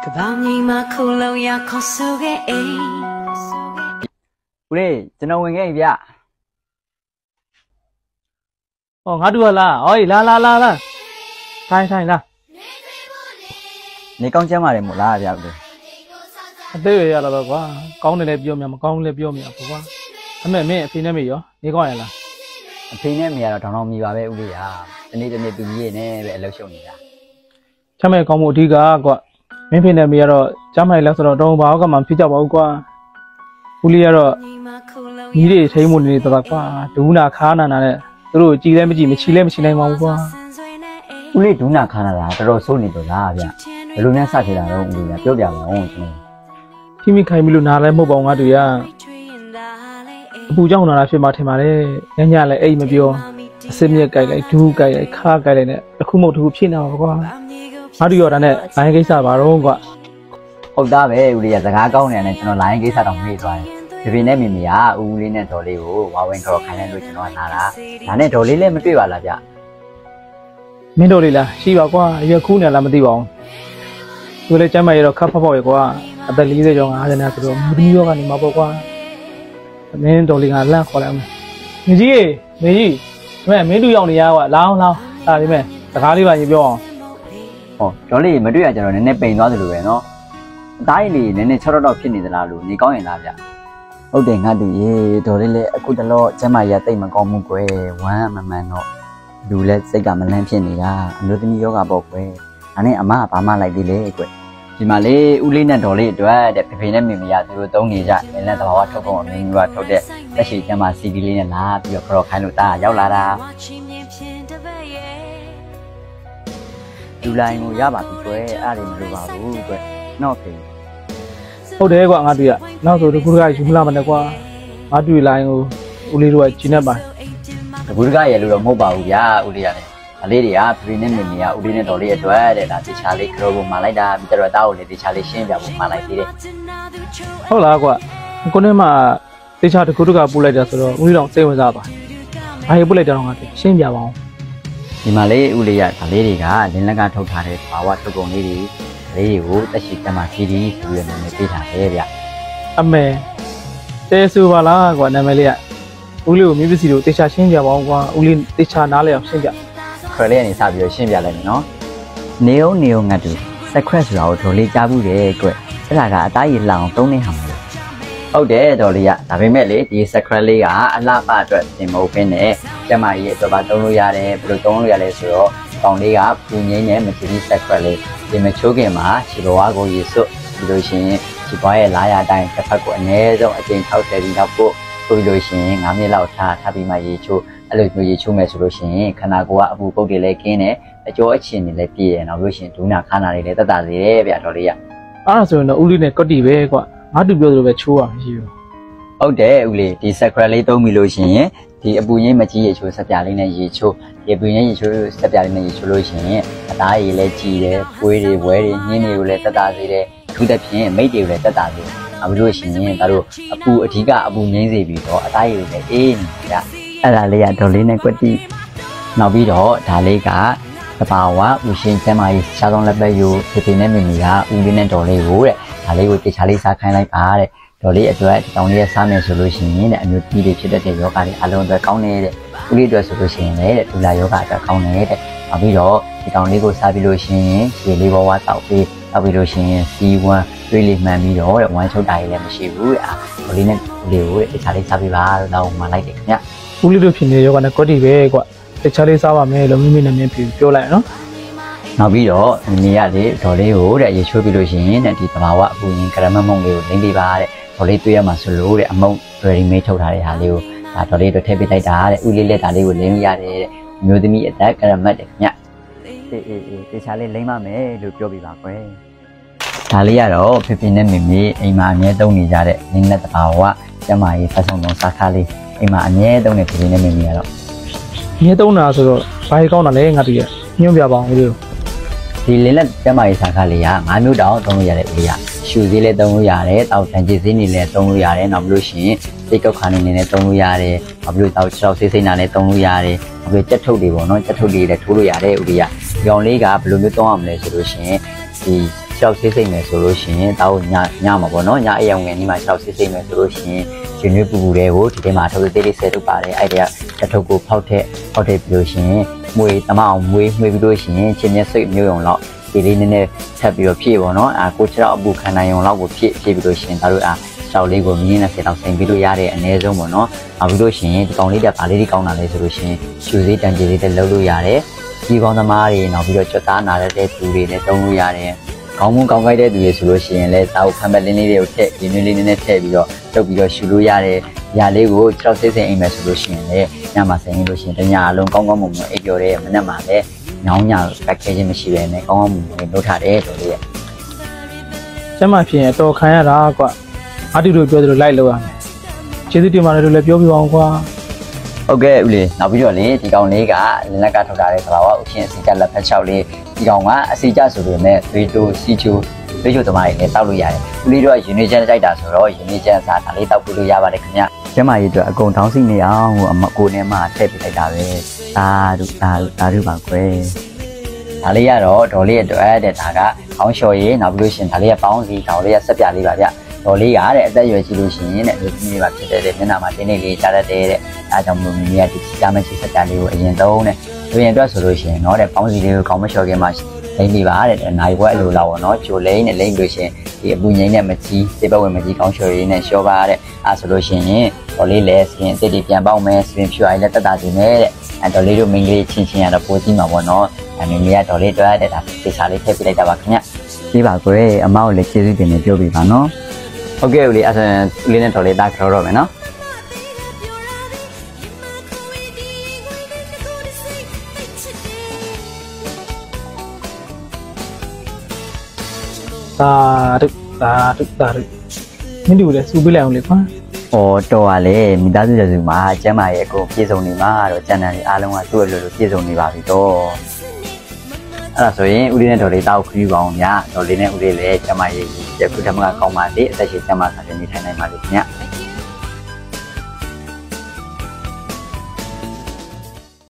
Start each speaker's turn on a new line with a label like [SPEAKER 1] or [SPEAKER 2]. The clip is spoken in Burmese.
[SPEAKER 1] ကဘာမြေမှာခုလုံးရခေါ်ဆိုခဲ့အိမ်
[SPEAKER 2] ဦးလေးကျွန်တော်ဝင်ခဲ့ပြီဗျ။
[SPEAKER 3] ဟောငါတူလာ။ဟောလာလာလာလာ။ထိုင်ထိုင်လာ
[SPEAKER 2] နေကောင်းချမ်းပါတယ်မို့လားဗျဦးလေး။
[SPEAKER 3] အသေးရရလာတော့ကွာ။ကောင်းတယ်လည်းပြောမြမကောင်းလည်းပြောမြကွာ။အမေမင်းအဖေနဲ့မေရောနေကောင်းရလား
[SPEAKER 2] အဖေနဲ့မေကတော့တောင်းတောင်းမိပါပဲဦးလေးဟာဒီနေ့တနေ့သူကြီးနဲ့ပဲအလုပ်ရှုပ်နေတာ။
[SPEAKER 3] ချမ်းမဲ့ကောင်းမှုအဓိကကွာ။ မင်းဖေနဲ့မေကတော့ကြားမိုက်လဲဆိုတော့တုံးဘာကမှဖြစ်ကြပါဘူးကွာ။ဦးလေးကတော့
[SPEAKER 1] မြေမှာခုလုံး
[SPEAKER 3] ညီတွေထိမ့်မှုနေတော့ကွာ။ဒူးနာခါနာနာနဲ့သူတို့ကြည်လဲမကြည်မချီလဲမချီနိုင်ပါဘူးကွာ
[SPEAKER 1] ဆန်ဆွေနဲ့အိမ်
[SPEAKER 2] ဦးလေးဒူးနာခါနာတာတော်တော်စိုးနေတော့လားဗျဘယ်လိုများစခဲ့တာတော့ဦးလေးကပြောပြပါဦးကျွန်တော်။
[SPEAKER 3] ခိမိခိုင်မလို့နားလဲမဟုတ်ပါဘူးငါတူရ
[SPEAKER 1] ထွေးရင်ဒါလေအိမ်။
[SPEAKER 3] အပူကြောင့်နာတာဖြစ်မှထင်ပါတယ်။ညညလည်းအိတ်မပြောအစစ်မြက်ကြိုက်လိုက်ဒူးကြိုက်လိုက်ခါကြိုက်လိုက်နဲ့တစ်ခုမဟုတ်တစ်ခုဖြစ်နေတာပါကွာ။ ငါတို့ရောဒါနဲ့ဘိုင်းကိစ္စပါတော့ကွာ
[SPEAKER 2] ဟုတ်သားပဲဦးလေးကစကားကောင်းနေတယ်ကျွန်တော် line ကိစ္စတော့မေ့သွားတယ်ဖေဖေနဲ့မေမေကဦးလေးနဲ့ဒေါ်လေးကိုဝါဝင်ကြော်ခိုင်းလိုက်လို့ကျွန်တော်ကလာတာဒါနဲ့ဒေါ်လေးလည်းမတွေ့ပါလားဗျ
[SPEAKER 3] မင်းတို့လေးလားရှိပါကွာရွက်ခူးနေလားမသိပါဘူးသူလည်းကျမ်းမာရတော့ခပ်ဖောက်ဖောက်ရကွာအသက်40ကျော်50နဲ့ဆိုတော့မသမီးရောကနေမှာပေါ့ကွာမင်းတော်လေးကလန့်ခေါ်လိုက်အောင်မင်းကြီးမင်းကြီးမင်းမင်းတူရောက်နေရကွာလောင်းလောင်းဒါလေးမဲ့စကားလေးပါရေပြောအောင်
[SPEAKER 2] ဟောဒေါ်လေးမတွေ့ရကြတော့နည်းနည်းပိန်သွားသလိုပဲနော်အသားရည်လေးနည်းနည်း6တော့တော့ဖြစ်နေသလားလို့နေကောင်းရင်လားဗျဟုတ်တယ်ငါတူရေဒေါ်လေးလည်းအခုတလောကျမကြီးကတိတ်မကောင်းဘူးကွယ်ဝမ်းမမှန်တော့လူလည်းစိတ်ကမလန့်ဖြစ်နေတာအမျိုးသမီးယောဂပေါ့ကွယ်ဒါနဲ့အမကဘာမှလိုက်သေးလေကွယ်ဒီမှာလေဦးလေးနဲ့ဒေါ်လေးအတွက်တဲ့ဖေဖေနဲ့မေမေကသူတို့သုံးနေကြလင်းလက်တဘာဝထုတ်ကုန်အမျိုးမျိုးကထုတ်တဲ့လက်ရှိကျမစီဒီလေးနဲ့လာပြီးတော့ကြော်ခိုင်းလို့တာရောက်လာတာ လူလိုင်းကိုရပါပြီကွယ်အဲ့ဒါမလိုပါဘူးကွယ်နော်ဖေ
[SPEAKER 3] ဟုတ်တယ်ကွာငါတူရနောက်ဆိုတကူကယူမလာမနဲ့ကွာငါတူလိုင်းကိုဦးလေးတို့ကဂျင်းနဲ့ပါ
[SPEAKER 2] တကူတကရဲ့လို့တော့မဟုတ်ပါဘူးဗျာဦးလေးရတယ်အလေးတွေကဖရီနဲ့မင်မီကဦးလေးနဲ့တော်လေးအတွက်တဲ့ဒါတေချာလေးခရိုးပုံမှလိုက်တာပြီးတော့တားကိုလည်းတေချာလေးရှင်းပြဖို့မှလိုက်သေးတယ်
[SPEAKER 3] ဟုတ်လားကွာကိုနဲ့မှတေချာတကူတကပူလိုက်တာဆိုတော့ဦးလေးတော်စိတ်ဝင်စားပါဘာရေးပူလိုက်တာတော့ငါတူရှင်းပြပါအောင်
[SPEAKER 2] ဒီမှာလေးဦးလေးရဒါလေးတွေကလင်းလက်ကထုတ်ထားတဲ့ဘာဝထုတ်ကုန်လေးတွေဒါလေးတွေကိုတက်ရှိတမစီဒီဆိုပြီးတော့နာမည်ပေးထားတယ်ဗျ
[SPEAKER 3] အမေတဲဆူပါလားကွာနာမည်လေးကဦးလေးကိုမြပစ္စည်းတို့တေချာရှင်းပြပါအောင်ကွာဦးလေးတေချာနားလဲအောင်ရှင်းပြ
[SPEAKER 2] ခရလေးကနေစပြီးတော့ရှင်းပြလိုက်မယ်နော်နေုံနေုံငတ်တူဆက်ခွက်ဆိုတာကိုတော်လေးကြားဘူးတယ်ကွအဲ့ဒါကအသားရည်လောင်သုံးနေဟောင်းလို့ဟုတ်တယ်တော်လေးကဒါပေမဲ့လေဒီဆက်ခွက်လေးကအလှပအတွက်သင်မဟုတ်ဘဲနဲ့ ကျမကြီးရဲ့အတွက်ပါသုံးလို့ရတယ်ဘယ်လိုသုံးလို့ရလဲဆိုတော့ကောင်လေးကပူငင်းနဲ့မချီနီဆက်ခွက်လေးဒီမချိုးခင်မှာခြေဘဝကိုရေစွတ်ပြီးလို့ရှိရင်ခြေဘဝရဲ့လာရအတိုင်းတစ်ဖက်ကိုအနည်းဆုံးအကျဉ်60ဒီလောက်ပို့ပို့ပြီးလို့ရှိရင်9မိနစ်လောက်ထားထားပြီးမှရေချိုးအဲ့လိုမျိုးရေချိုးမယ်ဆိုလို့ရှိရင်ခန္ဓာကိုယ်ကအပူပုတ်တွေလည်းကင်းတယ်အကျော်အချင်တွေလည်းပြည့်တယ်နောက်လို့ရှိရင်ဒုနာခါနာတွေလည်းတက်တာစေတယ်ဗျတော်လေးရ
[SPEAKER 3] အဲ့ဒါဆိုရင်တော့ဦးလေးနဲ့ကွက်တီပဲကွာငါတူပြောသလိုပဲချိုးရမရှိဘူး
[SPEAKER 2] ဟုတ်တယ်ဦးလေးဒီ secret လေးသုံးပြီလို့ရှိရင် ဒီအပူရင်းမကြီးရေချိုးဆက်ပြလေးနဲ့ရေချိုးဒီအပူရင်းရေချိုးဆက်ပြလေးနဲ့ရေချိုးလို့ရှိရင်အသားရည်လည်းကြည်တယ်ပွေးတွေဝဲတွေညင်းတွေကိုလည်းတက်တာစေတယ်အထူးသဖြင့်မိတ်တွေကိုလည်းတက်တာစေတယ်အခုလို့ရှိရင်ဒါတို့အပူအဓိကအပူငိမ့်စေပြီးတော့အသားရည်တွေလည်းအေးနေကြအဲ့ဒါလေးကဒေါ်လေးနဲ့ကွက်တီနောက်ပြီးတော့ဒါလေးကတဘာဝဥရှင်ကျမ်းမာရေးရှားဆုံးလက်ပတ်ယူဖေဖေနဲ့မိမိကဦးလေးနဲ့ဒေါ်လေးကိုတဲ့ဒါလေးကိုတေချာလေးစားခိုင်းလိုက်ပါတဲ့ ဒေါ်လေးအတွက်ဒီတောင်လေးရစားမယ်ဆိုလို့ရှိရင်တဲ့အမျိုးသမီးတွေဖြစ်တတ်တဲ့ယောဂတွေအလုံးအတွက်ကောင်းနေတဲ့ဦးလေးအတွက်ဆိုလို့ရှိရင်လည်းဒူလာယောဂအတွက်ကောင်းနေတဲ့နောက်ပြီးတော့ဒီတောင်လေးကိုစားပြီးလို့ရှိရင်ရေလေးဘဝတောက်ပြီးတောက်ပြီးလို့ရှိရင်စီဝမ်းတွေးလေးမှန်ပြီးတော့တဲ့ဝမ်းချုပ်တာကြီးလည်းမရှိဘူးတဲ့အာဒေါ်လေးနဲ့ဦးလေးကိုတဲ့တခြားလေးစားပြီးပါလို့တော့မှလိုက်တယ်ခင်ဗျ
[SPEAKER 3] ဦးလေးတို့ဖြစ်နေတဲ့ယောဂနဲ့ကွက်တီပဲကွာတေချာလေးစားပါမယ်လို့မိမိနဲ့မြင်ပြပြောလိုက်နော်
[SPEAKER 2] နောက်ပြီးတော့ညီရလေဒေါ်လေးကိုတဲ့ရေချိုးပြီးလို့ရှိရင်တဲ့ဒီသဘာဝအပူရင်ကရမမုံလေးကိုလိမ့်ပေးပါတဲ့ ဒေါ်လေးတွေးရမှာဆိုလို့တဲ့အမုံ ready made ထုတ်ထားတဲ့ဟာလေးကိုဒါဒေါ်လေးတို့ထည့်ပေးလိုက်တာတဲ့ဥလေးလက်ဒါလေးကိုလိမ့်လို့ရတယ်တဲ့အမျိုးသမီးအသက်ကရမတ်တဲ့ခင်ဗျအေးအေးအေးတေချာလေးလိမ့်ပါမယ်လို့ပြောပြပါကွယ်ဒါလေးကတော့ဖေဖေနဲ့မေမေအိမ်မှာအမြဲသုံးနေကြတဲ့နင်းနဲ့တဘာဝကျမကြီးဖတ်ဆောင်ဆောင်စားခါလေးအိမ်မှာအမြဲသုံးနေဖေဖေနဲ့မေမေကတော့
[SPEAKER 3] မြဲသုံးတာဆိုတော့ဘာကြီးကောင်းတာလဲငါတူရညွှန်ပြပါအောင်ဦးလေးတို့
[SPEAKER 2] ဒီလင်းလက်ကျမကြီးစားခါလေးက9မျိုးတောင်သုံးလို့ရတဲ့ဦးလေးက ရှူသေးလည်းသုံးလို့ရတယ်တောက်တန်ကြီးစင်းနေလည်းသုံးလို့ရတယ်နောက်ပြီးလို့ရှိရင်စိတ်ကောက်ခါနေနေလည်းသုံးလို့ရတယ်နောက်ပြီးတော့တောက်ချောက်ဆေးစိမ့်နာလည်းသုံးလို့ရတယ်နောက်ပြီးကြက်ထုတ်တွေပေါ့နော်ကြက်ထုတ်တွေလည်းထိုးလို့ရတယ်ဦးလေးကဒီအောင်လေးကဘယ်လိုမျိုးသုံးရမလဲဆိုလို့ရှိရင်ဒီခြေ6ဆေးစိတ်မယ်ဆိုလို့ရှိရင်တောက်ညညမှာပေါ့နော်ညအိမ်အောင်ငယ်နီးမှာ6ဆေးစိတ်မယ်ဆိုလို့ရှိရင်ရှင်ရွေးပူပူတွေကိုဒီထဲမှာထုတ်သေးသေးဆဲထုတ်ပါတယ်အဲ့ဒါကတထုပ်ကိုဖောက်ထက်ဖောက်ထက်ပြီးလို့ရှိရင်မွေတမအောင်မွေမွေပြီးလို့ရှိရင်ချင်းမျက်စိတ်မျိုးုံလောက် ဒီလေးနည်းနည်းထပ်ပြီးတော့ဖြည့်ပေါ့နော်အာကိုချောက်အပူခံနိုင်ုံလောက်ကိုဖြည့်ဖြည့်ပြီးလို့ရှိရင်ဒါတို့အာရှောက်လေးကိုမြင်းနဲ့ဆက်တော့ဆင်ပြီးလို့ရတဲ့အနည်းဆုံးပေါ့နော်။နောက်ပြီးလို့ရှိရင်ဒီကောင်လေးတက်ဗာလေးတွေကောင်းတာလဲဆိုလို့ရှိရင်ရှူသေးတန်ကြီးလေးတက်လုပ်လို့ရတယ်။ဒီကောင်းသမားတွေနောက်ပြီးတော့ကြွသားနာတဲ့သူတွေလည်းတုံးလို့ရတယ်။ကောင်းမွန်ကောင်းကြိုက်တဲ့သူတွေဆိုလို့ရှိရင်လည်းဒါကိုခံပတ်လင်းလေးတွေကိုထည့်ရင်းနှီးလေးနည်းနည်းထည့်ပြီးတော့လုပ်ပြီးတော့ရှူလို့ရတယ်။ညာလေးကို6ဆစ်စင်အိမ်မယ်ဆိုလို့ရှိရင်လည်းညမှာဆင်လို့ရှိရင်တညအလုံးကောင်းကောင်းမွန်မွန်အိပ်ပျော်တဲ့မနက်မှာလည်း ညောင်းညပက်ခဲခြင်းမရှိဘဲနဲ့ကောင်းကောင်းမွန်မွန်လုပ်ထားတယ်တော်လေးရဲ့
[SPEAKER 3] ကျမဖြစ်ရင်တော်ခံရတာကွာအတူတူပြောသလိုလိုက်လို့ရမယ်ကျေးဇူးတင်ပါတယ်လို့လည်းပြောပြပါအောင်ကွာ
[SPEAKER 2] ဟုတ်ကဲ့ဦးလေးနောက်ပြီးတော့လေဒီကောင်လေးကလလက်ကထုတ်ထားတဲ့သဘာဝဥချင်းအစီကြလက်ဖက်ချောက်လေးဒီကောင်ကအစီကြဆိုပေမဲ့သွေးတိုးစီချိုသွေးချိုသမားတွေလည်းတောက်လို့ရတယ်ဦးလေးတို့ကယူနီချန်ကြိုက်တာဆိုတော့ယူနီချန်စားဒါလေးတောက်ပြီးလို့ရပါတယ်ခင်ဗျ ကျမရေးအတွက်အကုန်တောင်းစီနေအောင်ဟိုအမကိုနဲ့မှထည့်ပြလိုက်တာပဲဒါတို့ဒါတို့ဒါတို့ပါကွယ်ဒါလေးကတော့ဒေါ်လေးအတွက်တဲ့ဒါကခေါင်းလျှော်ရေးနောက်ပြီးလို့ရှင်ဒါလေးကပေါင်းစီခေါင်းလေးကဆက်ပြလေးပါဗျတော်လေးရတဲ့အသက်ရွယ်ကြီးလို့ရှိရင်တဲ့ဒီနေ့ပါဖြစ်တဲ့မျက်နှာမှာတင်းနေလေးကြားရတဲ့တဲ့အားကြောင့်မလို့မိမိကဒီကြားမရှိစက်တန်လေးကိုအရင်သုံးတဲ့သူရင်အတွက်ဆိုလို့ရှိရင်တော့တဲ့ပေါင်းစီလေးကိုကောင်းမလျှော်ခင်မှာ လိမ့်မိပါတဲ့နိုင်ဘွဲအလိုလောက်ပေါ့နော်ဂျိုလိမ့်နဲ့လိမ့်လို့ရှင်ဒီအပူငိမ့်နဲ့မကြီးစေဘဝင်မကြီးကောင်းချော်ရည်နဲ့ရှော့ပါတဲ့အဲဆိုလို့ရှင်တော်လေးလဲစရင်အစ်တီပြန်ပေါက်မယ်စရင်ဖြူအိုင်လက်တက်တာစီမယ်တဲ့အဲတော်လေးတို့မင်းကလေးချင်းချင်းရတော့ပိုးကြီးမှာပေါ့နော်အဲမင်းကြီးကတော်လေးတွားတဲ့တာဒီစာလေးထည့်ပြလိုက်တာပါခင်ဗျပြေးပါကွယ်အမကိုလည်းကျေးဇူးတင်နေပြောပြပါနော်ဟုတ်ကဲ့လေအဲဆိုလေးနဲ့တော်လေးတာခေါ်တော့မယ်နော်
[SPEAKER 3] သာဓုသာဓုသာဓုမင်းတို့လည်းစူပေးလိုက်အောင်လေကွာ။
[SPEAKER 2] အော်တော်ပါလေမိသားစုစုမှာကျမ်းမာရဲ့အကုန်ပြည့်စုံနေမှာတော့ကျန်တဲ့အားလုံးကသူ့အလိုလိုပြည့်စုံနေပါပြီတော့။အဲ့ဒါဆိုရင်ဦးလေးနဲ့ဒေါ်လေးတောက်ခရီးပါအောင်ညဒေါ်လေးနဲ့ဦးလေးလည်းကျမ်းမာရဲ့ကျက်ခုဓမ္မကကောင်းပါလေအသက်ရှင်ကျမ်းမာစာတင်နေထိုင်နိုင်ပါလိမ့်ခင်ဗျ။